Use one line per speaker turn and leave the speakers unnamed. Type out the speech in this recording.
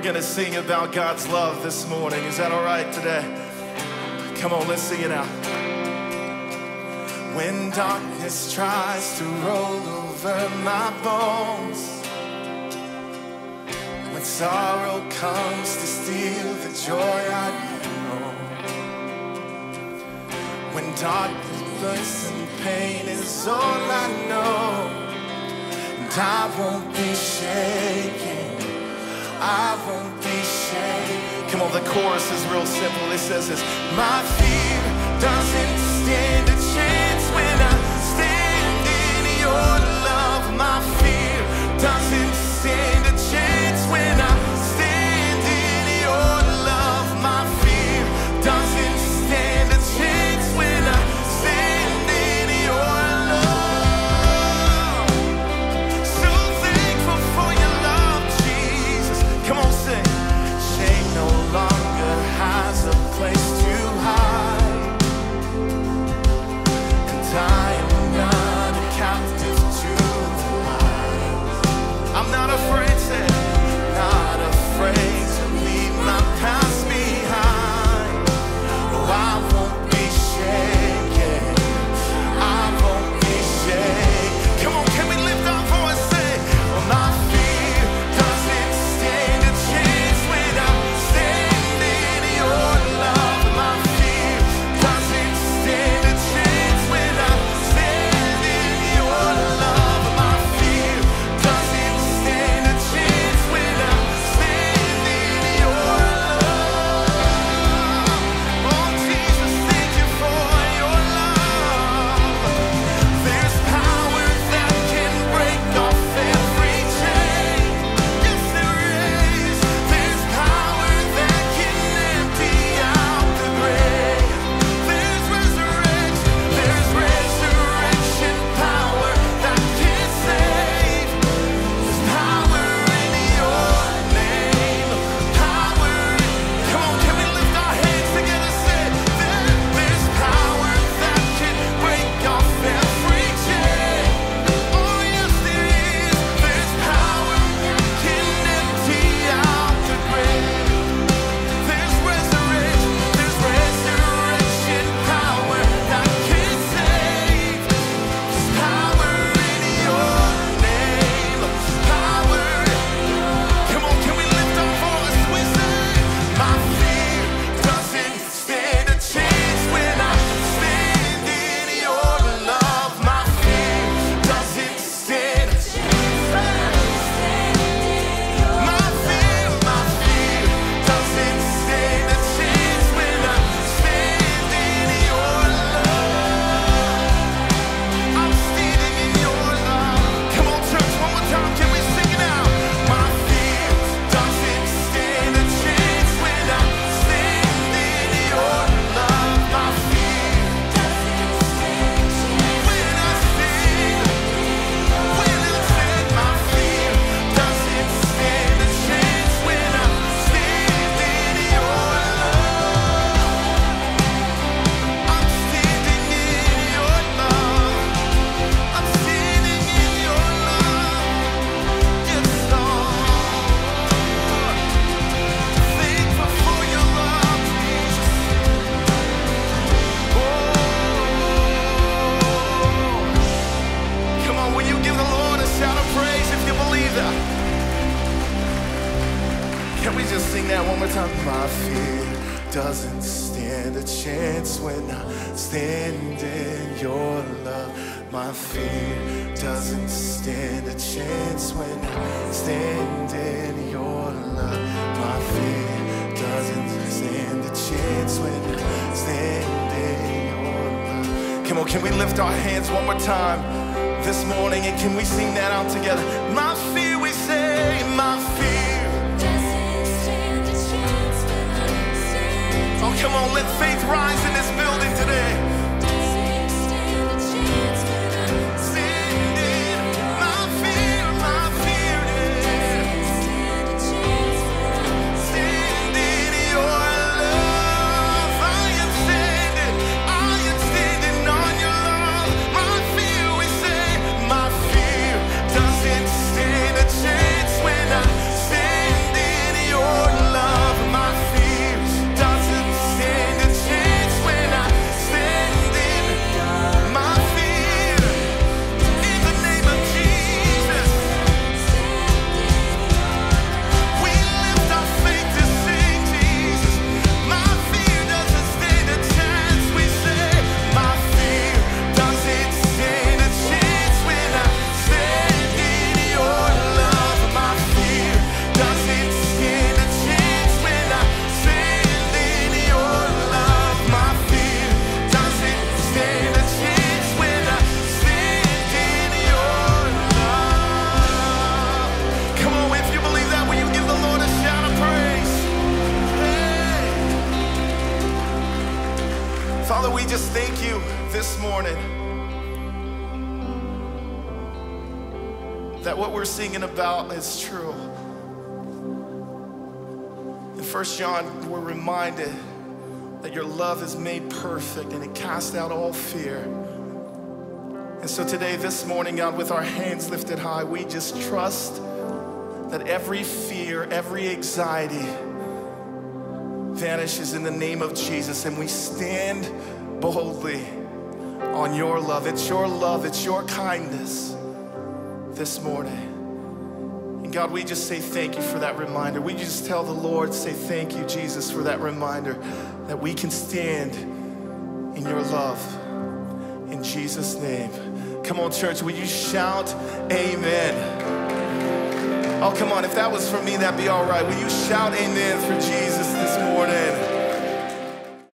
we're going to sing about God's love this morning. Is that all right today? Come on, let's sing it out. When darkness tries to roll over my bones, when sorrow comes to steal the joy I know, when darkness and pain is all I know, and I won't be shaken. I won't be shaken. Come on, the chorus is real simple. It says this, my fear doesn't stand a chance when I stand in your we just sing that one more time? My fear doesn't stand a chance when I stand in your love. My fear doesn't stand a chance when I stand in your love. My fear doesn't stand a chance when I stand in your love. Come on, can we lift our hands one more time this morning and can we sing that out together? My fear, we say, my fear. Come on, let faith rise in this building today. Just thank you this morning that what we're singing about is true. In 1 John, we're reminded that your love is made perfect and it casts out all fear. And so today, this morning, God, with our hands lifted high, we just trust that every fear, every anxiety vanishes in the name of Jesus and we stand boldly on your love. It's your love, it's your kindness this morning. And God, we just say thank you for that reminder. We just tell the Lord, say thank you, Jesus, for that reminder that we can stand in your love. In Jesus' name. Come on, church, will you shout amen? Oh, come on, if that was for me, that'd be all right. Will you shout amen for Jesus this morning?